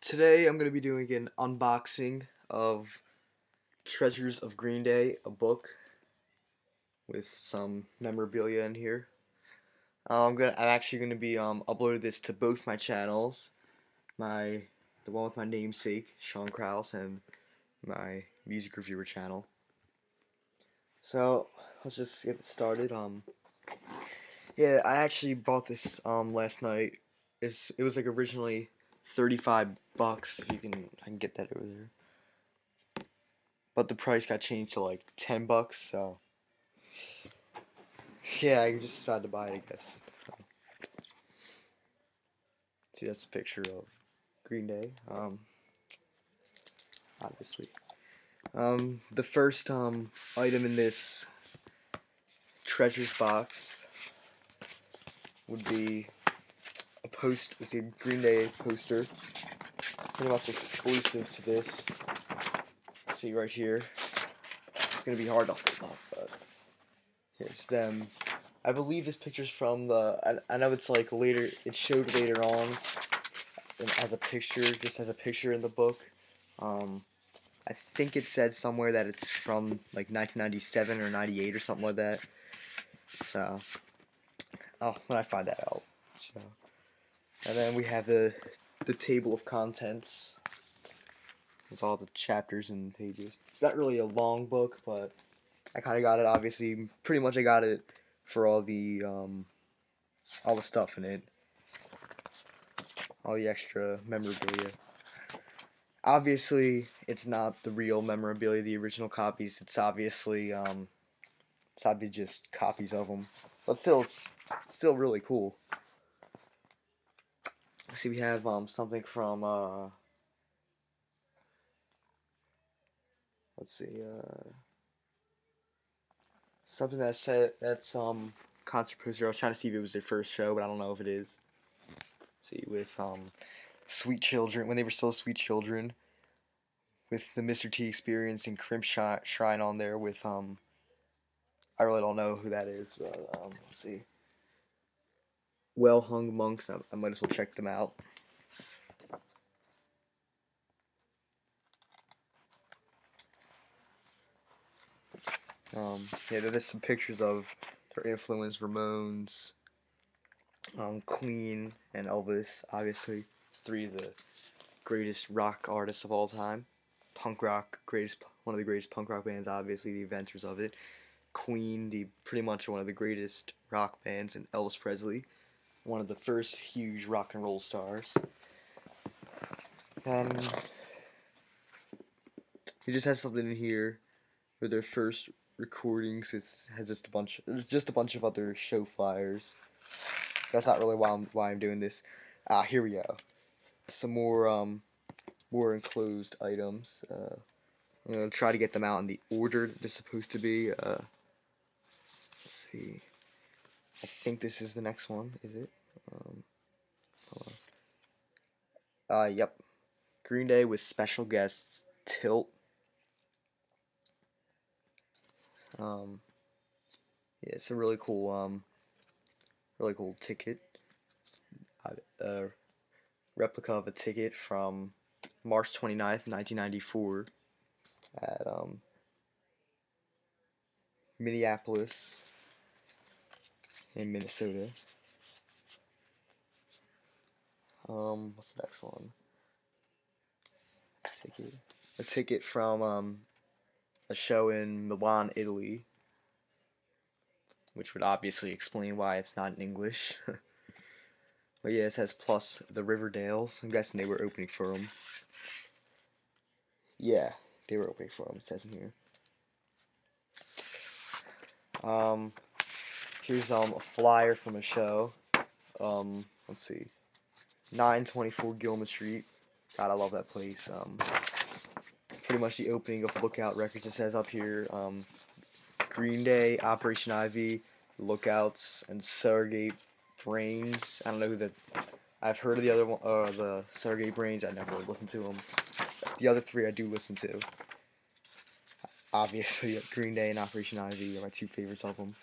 Today I'm going to be doing an unboxing of Treasures of Green Day, a book with some memorabilia in here. Uh, I'm gonna I'm actually going to be um uploading this to both my channels. My the one with my namesake, Sean Kraus, and my music reviewer channel. So, let's just get started. Um yeah, I actually bought this um last night. It's, it was like originally 35 bucks if you can I can get that over there. But the price got changed to like 10 bucks, so yeah, I just decided to buy it, I guess. So. See, that's a picture of Green Day. Um, obviously. Um, the first um item in this treasures box would be post was a Green Day poster. Pretty much exclusive to this. See right here. It's gonna be hard to hold up, but it's them. I believe this picture's from the. I, I know it's like later. It showed later on as a picture, just as a picture in the book. Um, I think it said somewhere that it's from like 1997 or 98 or something like that. So, oh, when I find that out. So. And then we have the the table of contents. It's all the chapters and pages. It's not really a long book, but I kind of got it. Obviously, pretty much I got it for all the um, all the stuff in it, all the extra memorabilia. Obviously, it's not the real memorabilia, the original copies. It's obviously um, it's obviously just copies of them, but still, it's, it's still really cool see, we have um something from uh. Let's see, uh. Something that said that's um concert poster. I was trying to see if it was their first show, but I don't know if it is. Let's see, with um, Sweet Children when they were still Sweet Children. With the Mr. T Experience and Crimpshrine on there with um. I really don't know who that is, but um, let's see well hung monks. I, I might as well check them out. Um, yeah, there's some pictures of their influence, Ramones, um, Queen, and Elvis, obviously, three of the greatest rock artists of all time. Punk rock, greatest, one of the greatest punk rock bands, obviously, the inventors of it. Queen, the pretty much one of the greatest rock bands, and Elvis Presley, one of the first huge rock and roll stars. And he just has something in here for their first recordings. It has just a bunch. Just a bunch of other show flyers. That's not really why I'm why I'm doing this. Ah, here we go. Some more um more enclosed items. Uh, I'm gonna try to get them out in the order that they're supposed to be. Uh, let's see. I think this is the next one. Is it? Um, uh, yep. Green Day with special guests Tilt. Um, yeah, it's a really cool, um, really cool ticket. A replica of a ticket from March 29th, 1994 at, um, Minneapolis in Minnesota. Um, what's the next one? A ticket. A ticket from um, a show in Milan, Italy. Which would obviously explain why it's not in English. but yeah, it says plus the Riverdales. I'm guessing they were opening for them. Yeah, they were opening for them. It says in here. Um, here's um a flyer from a show. Um, let's see. 924 Gilman Street. God, I love that place. Um, pretty much the opening of Lookout Records. It says up here, um, Green Day, Operation Ivy, Lookouts, and Stargate Brains. I don't know who that. I've heard of the other one, uh, the Stargate Brains. I never listened to them. The other three I do listen to. Obviously, Green Day and Operation Ivy are my two favorites of them.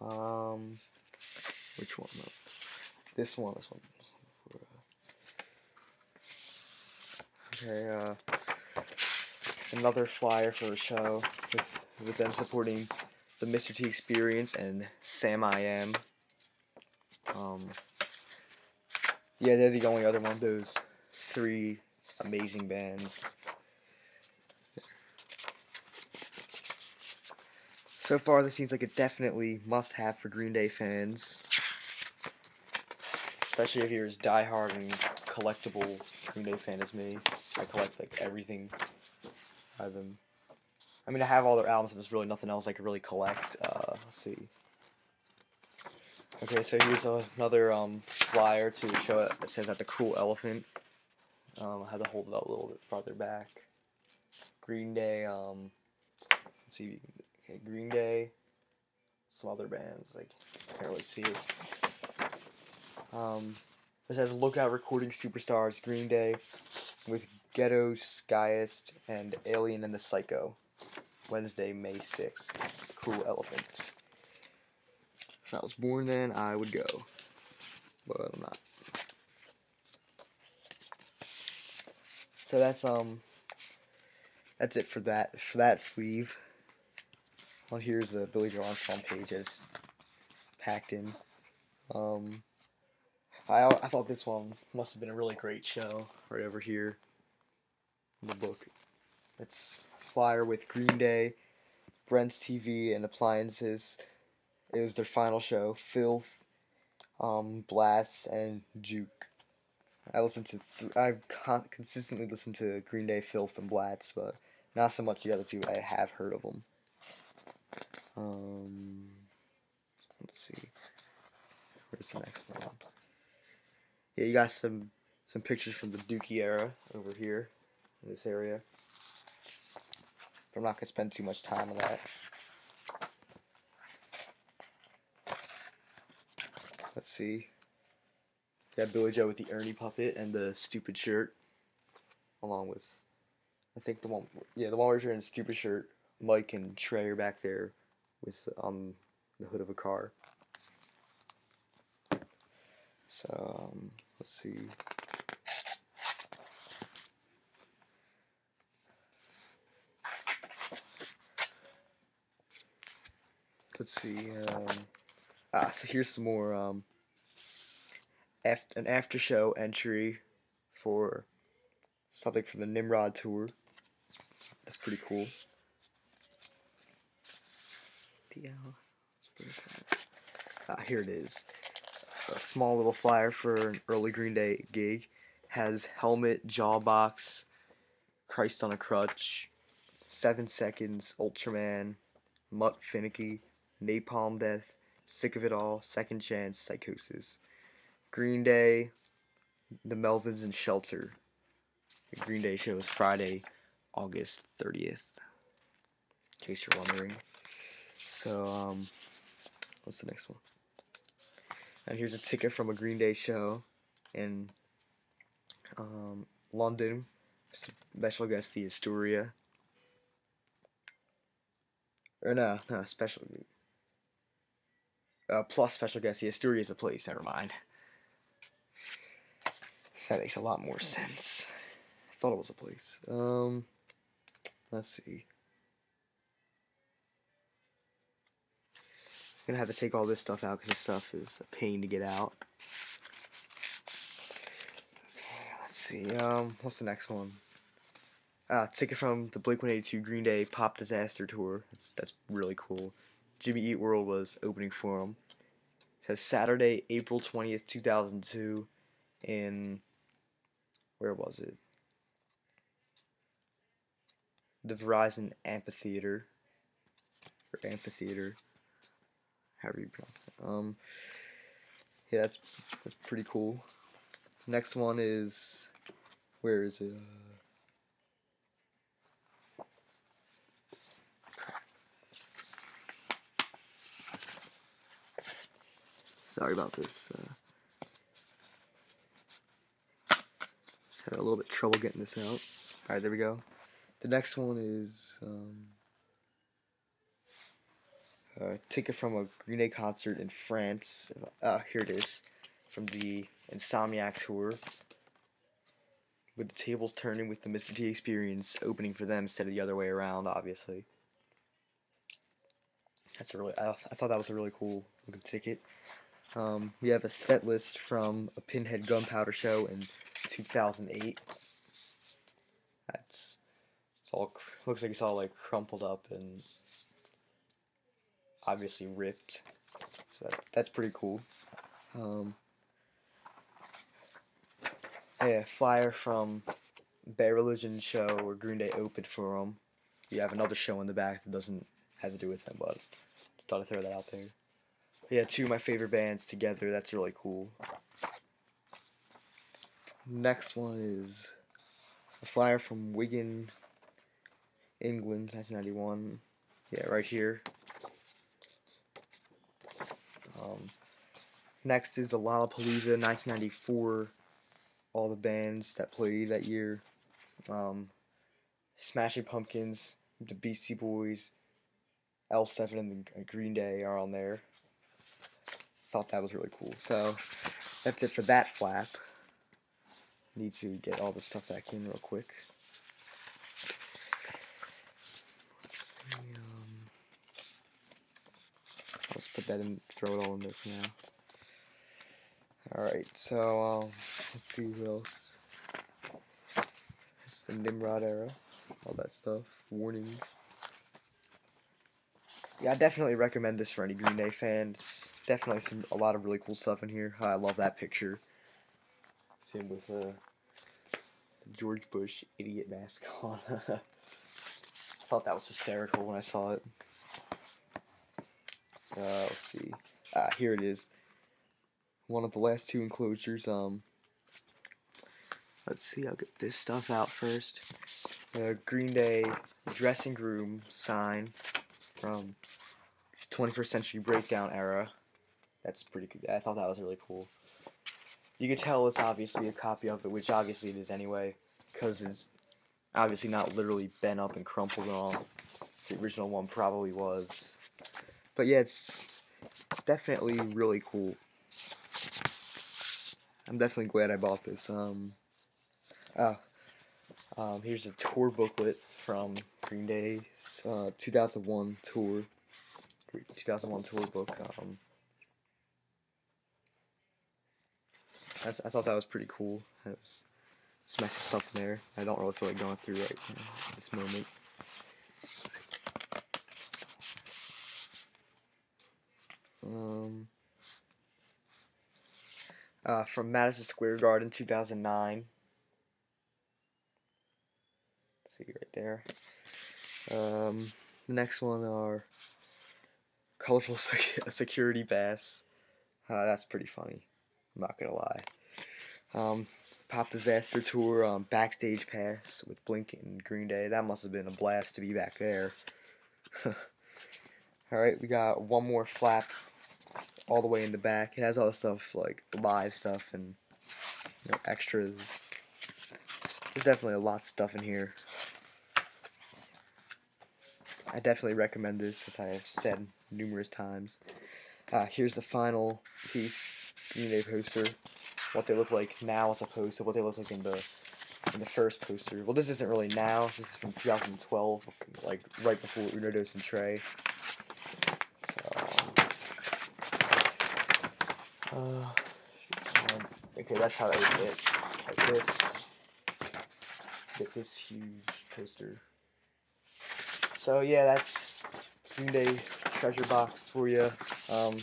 Um, which one? This one. This one. Okay, uh, another flyer for a show with, with them supporting the Mr. T Experience and Sam I Am. Um, yeah, they're the only other one of those three amazing bands. So far, this seems like a definitely must-have for Green Day fans. Especially if you're as diehard and collectible Green Day fan as me. I collect like everything by them. I mean, I have all their albums, and there's really nothing else I could really collect. Uh, let's see. Okay, so here's another um, flyer to show it. It says that the cool elephant. Um, I had to hold it up a little bit farther back. Green Day. Um, let's see. Okay, Green Day. Some other bands. Like can't really see it. Um, it says Lookout Recording Superstars Green Day with Ghetto Skyist and Alien and the Psycho. Wednesday, May 6th. Cool Elephant. If I was born then, I would go. But I'm not. So that's um that's it for that for that sleeve. On here's the Billie Joe Armstrong page as packed in. Um I I thought this one must have been a really great show right over here in the book. It's flyer with Green Day, Brent's TV and appliances it was their final show. Filth, um, Blast, and Juke. I listened to th- I've con- consistently listened to Green Day, Filth, and Blast, but not so much the other two. I have heard of them. Um, let's see. Where's the next one? Yeah, you got some some pictures from the Dookie era over here in this area. But I'm not gonna spend too much time on that. Let's see. Got Billie Joe with the Ernie puppet and the stupid shirt, along with, I think the one, yeah, the one where you're in a stupid shirt. Mike and Tré are back there with um the hood of a car. So um, let's see. Let's see. Um, Ah, so here's some more um, an after show entry for something from the Nimrod tour. That's pretty cool. Ah, here it is. A small little flyer for an early Green Day gig. Has helmet, jawbox, Christ on a crutch, Seven Seconds, Ultraman, Mutt Finicky, Napalm Death, Sick of It All, Second Chance, Psychosis. Green Day, The Melvins, and Shelter. The Green Day show is Friday, August 30th. In case you're wondering. So, um, what's the next one? And here's a ticket from a Green Day show in um, London. Special guest, the Astoria. Or no, no, special uh, plus special guest, the Astoria is a place, never mind. That makes a lot more sense. I thought it was a place. Um, let's see. I'm gonna have to take all this stuff out because this stuff is a pain to get out. Let's see. Um, what's the next one? Uh, ticket from the Blink 182 Green Day Pop Disaster Tour. That's that's really cool. Jimmy Eat World was opening for him. It says Saturday, April 20th, 2002, in. Where was it? The Verizon Amphitheater. Or Amphitheater. However you pronounce it. Um, yeah, that's, that's, that's pretty cool. Next one is. Where is it? Uh, Sorry about this. Uh, just had a little bit trouble getting this out. Alright, there we go. The next one is um, a ticket from a Green Day concert in France. Uh, here it is. From the Insomniac tour. with the tables turning with the Mr. T experience opening for them instead of the other way around, obviously. That's a really, I, I thought that was a really cool looking ticket. Um, we have a set list from a Pinhead Gunpowder show in 2008. That's, it's all, looks like it's all like crumpled up and obviously ripped. So that, that's pretty cool. Um, a flyer from Bad Religion show where Green Day opened for them. You have another show in the back that doesn't have to do with them, but just thought I'd throw that out there. Yeah, two of my favorite bands together. That's really cool. Next one is a flyer from Wigan, England, 1991. Yeah, right here. Um, next is the Lollapalooza 1994. All the bands that played that year. Um, Smashing Pumpkins, the Beastie Boys, L7 and the Green Day are on there. Thought that was really cool. So that's it for that flap. Need to get all the stuff back in real quick. Let's put that in, throw it all in there for now. Alright, so, um, let's see who else. It's the Nimrod era, all that stuff, warning. Yeah, I definitely recommend this for any Green Day fans. Definitely some a lot of really cool stuff in here. I love that picture. Same with uh, George Bush idiot mask on. I thought that was hysterical when I saw it. Uh, let's see. Ah, here it is. One of the last two enclosures. Um, let's see. I'll get this stuff out first. Green Day dressing room sign from 21st Century Breakdown era. That's pretty good. I thought that was really cool. You can tell it's obviously a copy of it, which obviously it is anyway, because it's obviously not literally bent up and crumpled and all. The original one probably was. But yeah, it's definitely really cool. I'm definitely glad I bought this. Um, ah, um, here's a tour booklet from Green Day's uh, 2001 tour. 2001 tour book. Um, that's, I thought that was pretty cool. Some extra stuff in there. I don't really feel like going through right at this moment. Um, uh, from Madison Square Garden, 2009. Let's see right there. Um, the next one are colorful security bass. Uh, that's pretty funny. I'm not gonna lie. Um, Pop Disaster Tour um, backstage pass with Blink and Green Day. That must have been a blast to be back there. Alright, we got one more flap all the way in the back. It has all the stuff like live stuff and you know, extras. There's definitely a lot of stuff in here. I definitely recommend this, as I have said numerous times. Uh, here's the final piece, Day poster. What they look like now as opposed to what they look like in the in the first poster. Well, this isn't really now. This is from 2012, like right before Uno Dos and Tré. Uh, okay, that's how they would it. Like this. Get this huge poster. So yeah, that's Day treasure box for you. Um,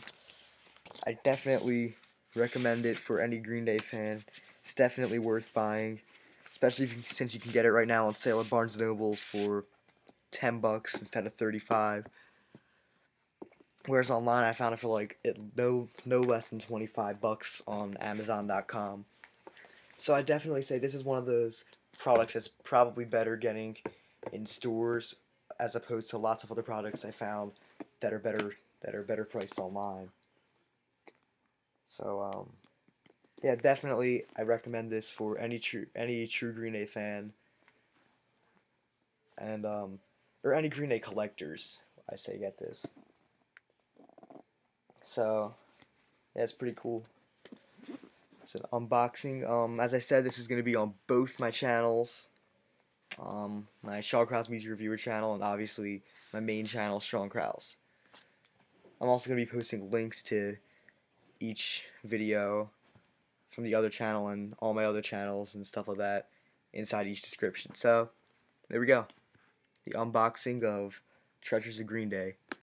I definitely recommend it for any Green Day fan. It's definitely worth buying, especially you, since you can get it right now on sale at Barnes & Nobles for 10 bucks instead of 35. Whereas online, I found it for like it, no no less than twenty five bucks on Amazon.com. So I definitely say this is one of those products that's probably better getting in stores as opposed to lots of other products I found that are better that are better priced online. So um, yeah, definitely I recommend this for any true any true Green Day fan and um, or any Green Day collectors. I say get this. So, yeah, it's pretty cool. It's an unboxing. Um, as I said, this is going to be on both my channels. Um, my Sean Kraus Music Reviewer channel and obviously my main channel, Sean Kraus. I'm also going to be posting links to each video from the other channel and all my other channels and stuff like that inside each description. So, there we go. The unboxing of Treasures of Green Day.